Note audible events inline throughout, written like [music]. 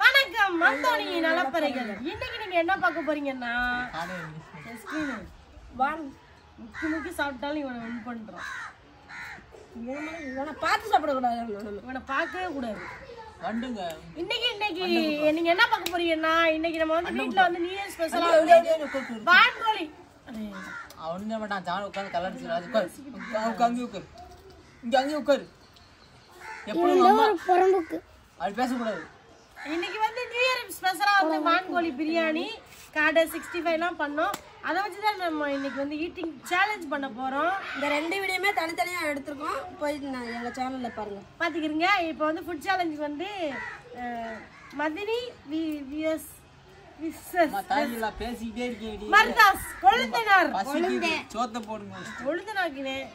வணக்கம் மந்தோணி நலப்பறைகள் இன்னைக்கு நீங்க என்ன பார்க்க போறீங்கன்னா. வாங்க முக்கி முக்கி சாப்பிட்டாலும் இவனை வின் பண்றான் இவனை பார்த்து சாப்பிடக்கூடாது. இவனை பார்க்கவே கூடாது. இன்னைக்கு இன்னைக்கு நீங்க என்ன பார்க்க போறீங்கன்னா இன்னைக்கு நம்ம வந்து வீட்ல வந்து நியூ இயர் ஸ்பெஷலா வான்கோழி. அவனுங்க மாட்டான் ஜான் உட்காந்து கலர் அது உட்காரு. உட்காரு அங்கே உட்காரு. இங்க அங்கே உட்காரு. எப்படி புறம்புக்கு. பேசக்கூடாது. இன்னைக்கு வந்து நியூ இயர் ஸ்பெஷலா வந்து வான்கோழி பிரியாணி காடை சிக்ஸ்டி ஃபைவ்லாம் பண்ணோம். அதை வச்சு தான் நம்ம இன்னைக்கு வந்து ஈட்டிங் சேலஞ்ச் பண்ண போறோம். இந்த ரெண்டு வீடியோமே தனித்தனியா எடுத்திருக்கோம். போய் நான் எங்க சேனல்ல பாருங்க. பார்த்துக்கிறீங்க இப்போ வந்து ஃபுட் சேலஞ்சுக்கு வந்து மதினி வி விஎஸ் பேசிக்கிட்டே இருக்கீங்க மர்தாஸ் கொழுந்தனார். சோத்த போடுங்க. கொழுந்தனாக்கினேன்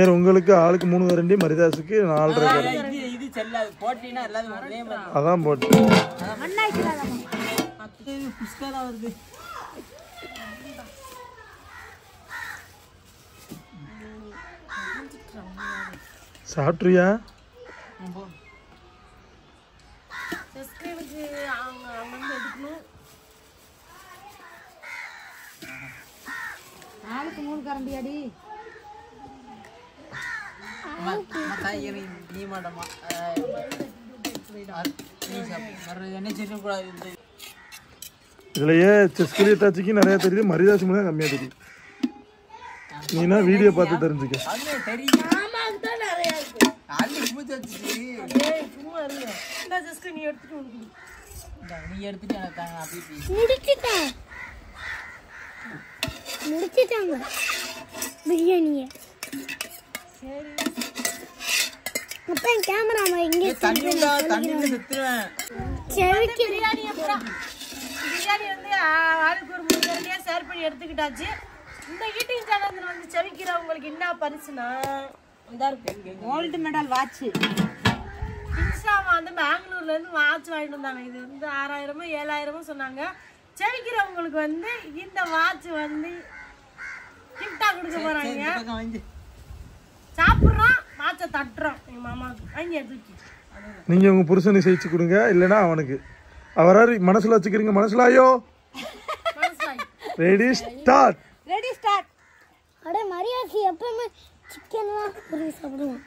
ஏன் உங்களுக்கு ஆளுக்கு மூணு வரண்டி இது இது செல்லாது. போட்டீங்கன்னா எல்லாரும் ஒரே மாதிரி. அதான் போட்டு. பத்து புஷ்கா தான் வருது சாப்பிட்றியா? ஆளுக்கு மூணு கரண்டி அடி அம்மா, அம்மா, தாய் இரு, நீ மாட்டம்மா அஹ், அது, நீ சாப்பிடு. வர்றது என்ன செய்யக்கூடாது இந்த இதுலயே செஸ்கிலி தாச்சிக்கு நிறைய தெரியுது. மரியாதை மூலம் கம்மியா தெரியுது. நீனா வீடியோ பார்த்து தெரிஞ்சுக்க. நீ நீ அப்படி முடிச்சிட்டாங்க. பிரியாணியை. சரி. அப்ப கேமரா இங்க தண்ணி இல்ல, தண்ணியில செத்துருவேன் செவிக்கு பிரியாணி அப்புறம் பிரியாணி வந்து ஆளுக்கு ஒரு மூணு கரண்டியா ஷேர் பண்ணி எடுத்துக்கிட்டாச்சு. இந்த ஈட்டிங் சேனல் வந்து செவிக்கிறவங்களுக்கு என்ன பரிசுனா கோல்டு மெடல் வாட்ச் இன்ஸ்டாமா வந்து பெங்களூர்ல இருந்து வாட்ச் வாங்கிட்டு வந்தாங்க. இது வந்து ஆறாயிரமோ ஏழாயிரமோ சொன்னாங்க. செவிக்கிறவங்களுக்கு வந்து இந்த வாட்ச் வந்து கிஃப்டா கொடுக்க போறாங்க. இந்த சாப்பிட்றோம் வாட்சை தட்டுறோம் எங்க மாமாவுக்கு வாங்கி தூக்கி நீங்க உங்க புருஷனுக்கு ஜெயிச்சு கொடுங்க இல்லைன்னா அவனுக்கு. அவராரு மனசுல வச்சுக்கிறீங்க மனசுல ஐயோ ரெடி ஸ்டார்ட் ரெடி ஸ்டார்ட் அட மரியாசி எப்பவுமே சிக்கன் தான் உருவி சாப்பிடுவான்.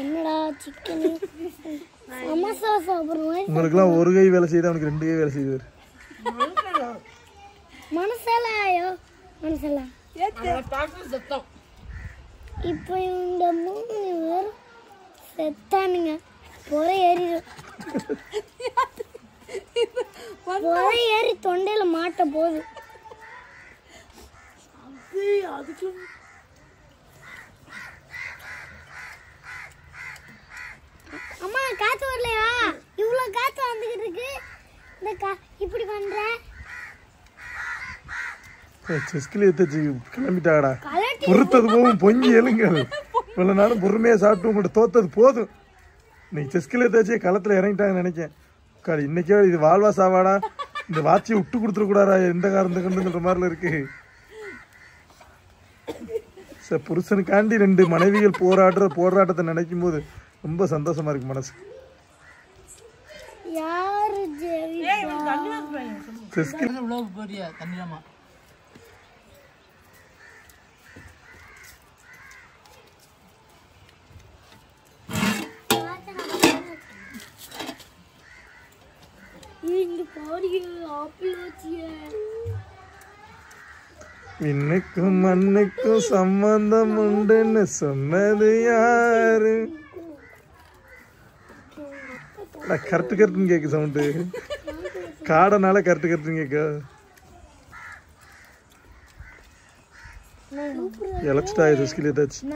என்னடா சிக்கன் சமோசா சாப்பிடுவேன். உங்களுக்குலாம் ஒரு கை வேலை செய்து அவனுக்கு ரெண்டு கை வேலை செய்வார் மனசெல்லாம் ஐயோ மனசெல்லாம் சத்தம். இப்போ இந்த மூணு பேரும் செத்தானுங்க. புற ஏறிடும் புற ஏறி தொண்டையில மாட்ட போகுது. அம்மா காத்து வரலையா? இவ்வளவு காத்து வந்துகிட்டு இருக்கு. இந்த கா இப்படி பண்ற? செஸ்கிலி எடுத்து கிளம்பிட்டாடா பொறுத்தது போகும் பொங்கி எழுங்கள் இவ்வளவு நேரம் பொறுமையா சாப்பிட்டு உங்கள்கிட்ட தோத்தது போதும். இன்னைக்கு செஸ்கில் ஏதாச்சும் களத்துல இறங்கிட்டாங்கன்னு நினைக்கேன் உட்காரு இன்னைக்கே இது வாழ்வா சாவாடா? இந்த வாட்சியை விட்டு கொடுத்துடக்கூடாதா எந்த காரணத்தை கண்டுங்கிற மாதிரில இருக்கு. சார் புருஷனுக்காண்டி ரெண்டு மனைவிகள் போராடுற போராட்டத்தை நினைக்கும் போது ரொம்ப சந்தோஷமா இருக்கு மனசு. செஸ்கில் இவ்வளோ போறியா தண்ணிலாமா இங்க பாருங்க ஆப்பிள் வச்சிய விண்ணுக்கும் மண்ணுக்கும் சம்பந்தம் உண்டுன்னு சொன்னது யாரு? கரெக்ட் கரெக்ட்னு கேக்கு சவுண்டு காடனால கரெக்ட் கரெக்ட்னு கேட்க இழைச்சிட்டா இது ஸ்கில் ஏதாச்சும்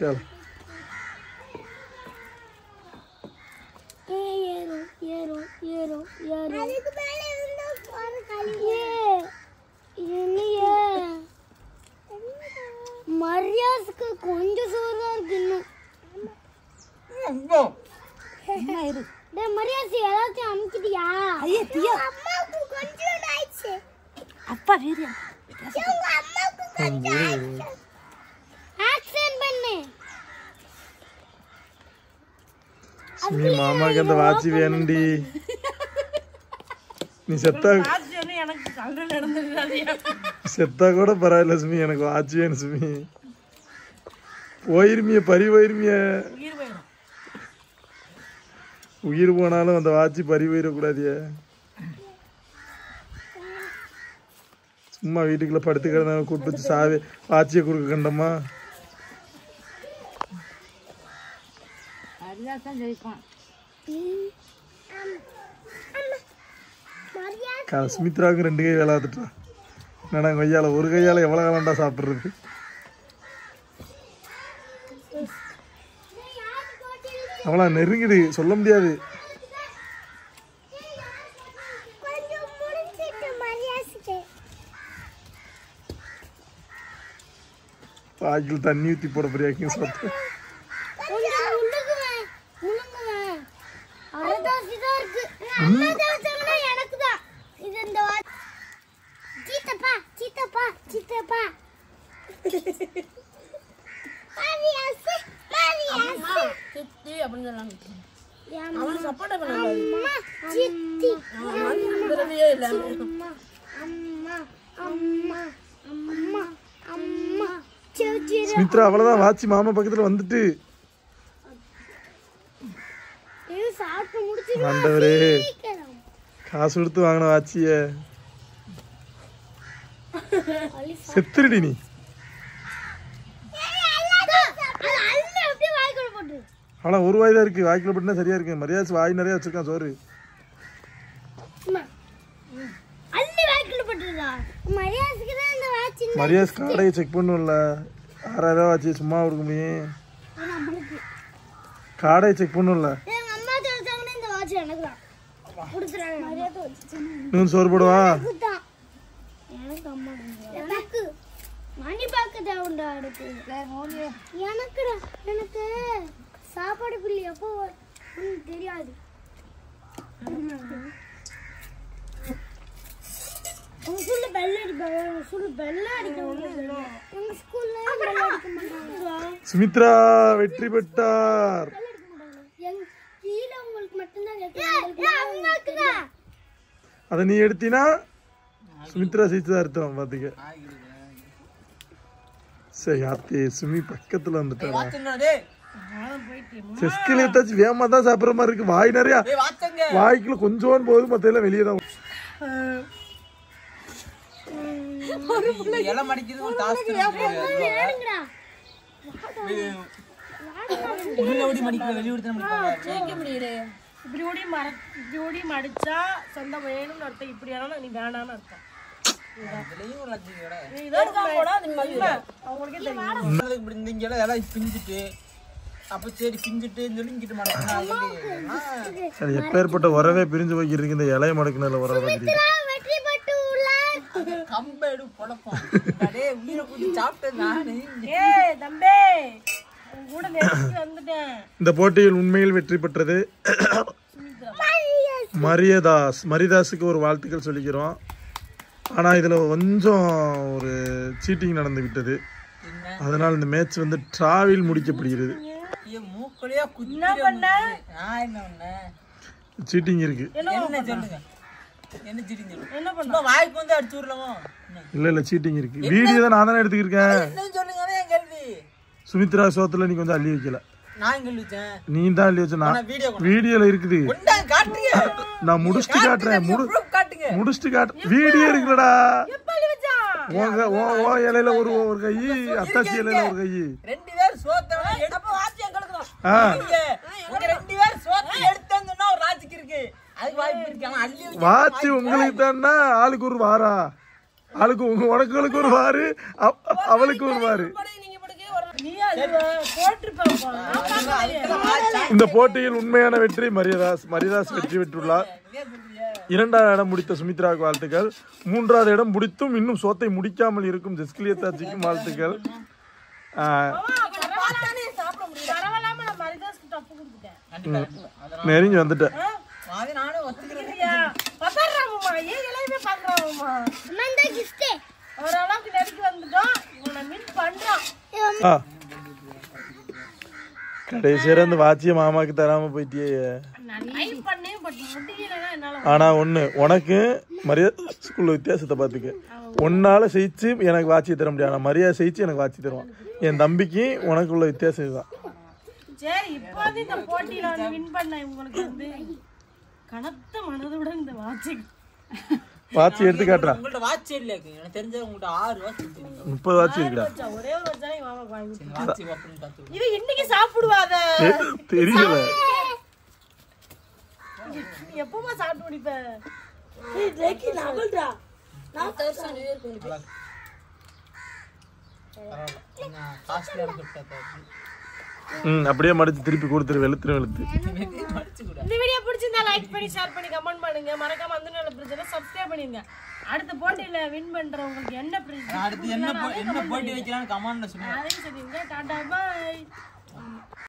கேளு. இரு டேய் மரியாதை எல்லாத்தையும் அமுக்கிட்டியா? ஐயா தியா. அம்மாவுக்கு கொஞ்சம் ஆயிடுச்சு. அப்பா வீரு எங்க அம்மாவுக்கு கொஞ்சம் ஆக்சன் பண்ணு. நீ மாமாக்கு அந்த வாட்சி வேணும்டி. நீ செத்தா செத்தா கூட பரவாயில்ல சுமி எனக்கு வாட்சி வேணும் சுமி. போயிருமிய பறி போயிருமிய உயிர் போனாலும் அந்த வாட்சி பறி போயிடக்கூடாதியே சும்மா வீட்டுக்குள்ள படுத்து கிடந்தா கூப்பிட்டு வச்சு சாவி வாட்சியை கொடுக்க கண்டமா? சுமித்ராவுக்கு ரெண்டு கை பார்த்துட்டா என்னடா கையால ஒரு கையால எவ்வளவு காலம்டா சாப்பிடுறது அவளா நெருங்குது சொல்ல முடியாது கொஞ்சம் முடிச்சிட்டு மரியாதை வாய்க்கில் தண்ணி ஊத்தி போட போறியாக்கிங்க சொத்து கொஞ்சம் உழுகுவேன் உழுங்குவேன் அரைதாசி தான் இருக்கு. அரைதாசம்னா எனக்கு தான் இது இந்த வா- சீத்தப்பா சீத்தப்பா [laughs] சித்தி அப்படின்னு சொன்னாங்க. அம்மா அவன் சப்போர்ட் இல்லை. சுமித்ரா அவ்வளவுதான். வாட்சி மாமா பக்கத்துல வந்துட்டு. ஆண்டவரே காசு கொடுத்து வாங்கின வாட்சிய செத்துருடி நீ. ஆனா ஒரு வாய் தான் இருக்கு. வாய்க்குள்ள போட்டுனா சரியா இருக்கு. மரியாதை வாய் நிறைய வச்சிருக்கான் சோறு. மரியாதை காடையை செக் பண்ணும்ல. ஆறாயிரம் ரூபா வாட்சி சும்மா கொடுக்க முடியும். காடையை செக் பண்ணும்ல. இன்னும் சோறு போடுவா? மணி பாக்கதா உண்டா அடுத்து? எனக்குடா எனக்கு. சாப்பாடு பில்லு எப்போ தெரியாது. உங்க ஸ்கூல்ல பெல் அடிப்பாங்க உங்க ஸ்கூல்ல பெல் அடிக்க உங்க ஸ்கூல்ல பெல் அடிக்க மாட்டாங்க. சுமித்ரா வெற்றி பெற்றார். கீழே உங்களுக்கு மட்டும்தான் கேட்கும் அதை நீ எடுத்தினா சுமித்ரா ஜெயிச்சதா அர்த்தம் பாத்துக்க சரி அத்தே சுமி பக்கத்துல வந்துட்டாங்க. செஸ்கில் ஏத்தாச்சும் வேகமா தான் சாப்பிடுற மாதிரி இருக்கு. வாய் நிறையா. வாய்க்குள்ள கொஞ்சோன்னு போகுது எல்லாம் வெளியே தான் இப்படி ஓடி மர இப்படி ஓடி மடிச்சா சொந்தம் வேணும்னு அர்த்தம். இப்படி ஆனாலும் நீ வேணாம்னு அர்த்தம். அவங்களுக்கே தெரியும். முன்னாடி இப்படி இந்த இங்க எல்லாம் எல்லாம் பிஞ்சிட்டு அப்ப சரி பிஞ்சிட்டு சொல்லி இங்கிட்டு மடக்கணும் சரி எப்பேற்பட்ட உறவே பிரிஞ்சு போய்க்கிட்டு இருக்கு இந்த இலைய மடக்குனதுல உறவை உள்ளார் கம்பேடு குழப்பம். டேய் உயிரை குடி சாப்பிட்டேன் நானு. ஏய் தம்பி உன் கூட நெருங்கி வந்துட்டேன். இந்த போட்டியில் உண்மையில் வெற்றி பெற்றது மரியதாஸ். மரியதாஸுக்கு ஒரு வாழ்த்துக்கள் சொல்லிக்கிறோம். ஆனா இதுல கொஞ்சம் ஒரு சீட்டிங் நடந்து விட்டது. அதனால் இந்த மேட்ச் வந்து டிராவில் முடிக்கப்படுகிறது. என் மூக்கலையா குத்தி நான் என்ன பண்ணேன் சீட்டிங் இருக்கு. என்ன சொல்லுங்க? என்ன சிரிங்க என்ன பண்ண? சும்மா வாய்க்கு வந்து அடிச்சு விடலாமோ? என்ன? இல்ல இல்ல சீட்டிங் இருக்கு. வீடியோ தான் நான் தானே எடுத்துக்கிருக்கேன். என்ன சொல்லுங்க? என் கேள்வி. சுமித்ரா சோத்துல நீ கொஞ்சம் அள்ளி வைக்கல. நீ தான் அள்ளி வச்ச நான் வீடியோல இருக்குது. நான் முடிச்சுட்டு காட்டுறேன் முடிச்சுட்டு காட்டு. வீடியோ இருக்குல்லடா. இலையில ஒரு ஒரு கை அத்தாச்சி இலையில ஒரு கை ரெண்டு பேர் சோத்தவன எடுத்து வாட்சி எங்களுக்கு ஆ. உங்க ரெண்டு பேர் சோத்த எடுத்தேன்னு சொன்னா ஒரு லாஜிக் இருக்கு. அதுக்கு வாய்ப்பு இருக்கு. ஆனா அள்ளி வச்சு வாட்சி உங்களுக்கு தான்னா ஆளுக்கு ஒரு வாரா. ஆளுக்கு உங்க உனக்கு ஒரு வாரு. அவ- அவளுக்கு ஒரு வாரு. இந்த போட்டியில் உண்மையான வெற்றி மரியதாஸ் மரியதாஸ் வெற்றி பெற்றுள்ளார். இரண்டாவது இடம் முடித்த சுமித்ராவுக்கு வாழ்த்துக்கள். மூன்றாவது இடம் முடித்தும் இன்னும் சோத்தை முடிக்காமல் இருக்கும் ஜெஸ்கிலியத்தாச்சிக்கும் வாழ்த்துக்கள். நெறிஞ்சு பரவாயில்லாம நான் மரிதாஸ்க்கு தப்பு வந்துட்டேன் அந்த மாமாக்கு தராம போயிட்டியே. நான் ட்ரை பண்ணேன் பட் முடியலன்னா என்னால ஆனா ஒண்ணு உனக்கு மரியாதை ஸ்கூல்ல வித்தியாசத்தை பார்த்துக்க. உன்னால ஜெயிச்சு எனக்கு வாட்சி தர முடியாது. ஆனா மரியாதை ஜெயிச்சு எனக்கு வாட்சி தருவான். என் தம்பிக்கு உனக்கு உள்ள வித்தியாசம் இதுதான். சரி இப்போ வந்து இந்த போட்டியில வந்து வின் பண்ண உங்களுக்கு வந்து கனத்த மனதுடன் இந்த வாட்சி வாட்சி எடுத்து காட்டுறா. உங்கள்ட்ட வாட்ச் இல்ல எனக்கு தெரிஞ்ச உங்கள்ட்ட ஆறு வாட்ச் இருக்கு முப்பது வாட்சி இருக்குடா. ஒரே ஒரு வாங்கி இது இன்னைக்கு சாப்பிடுவாத தெரியல நீ எப்பமா சாப்பிட்டு முடிப்ப? அடுத்த வருஷம் நியூ இயர்க்கு கொண்டு போய் பரவாயில்ல. காஸ்ட்லியான கிஃப்ட் ம் அப்படியே மடிச்சு திருப்பி கொடுத்துரு வெளுத்துரு வெளுத்து. [laughs] இந்த வீடியோ பிடிச்சிருந்தா லைக் பண்ணி ஷேர் பண்ணி கமெண்ட் பண்ணுங்க. மறக்காம அந்த நல்ல பிரச்சனை சப்ஸ்கிரைப் பண்ணிருங்க. அடுத்த போட்டியில வின் பண்றவங்களுக்கு என்ன பிரிட்ஜ் அடுத்து என்ன போ- என்ன போட்டி வைக்கலாம்னு கமாண்ட்ல சொல்லுங்க. அதையும் சொல்லிருங்க. டாடா பாய்